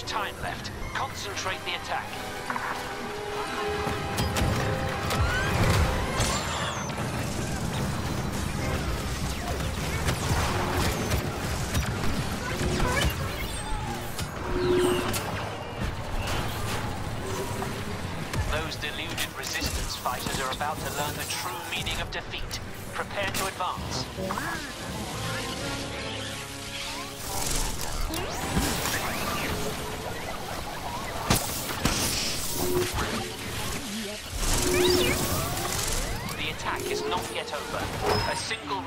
much time left. Concentrate the attack. Those deluded resistance fighters are about to learn the true meaning of defeat. Prepare to advance.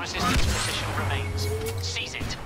Resistance position remains. Seize it.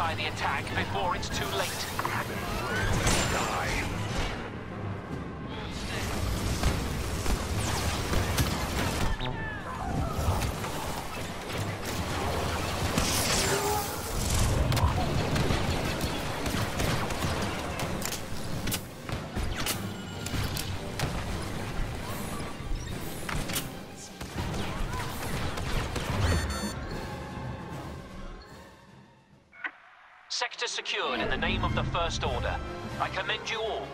Intensify the attack before it's too late. Secured in the name of the First Order. I commend you all.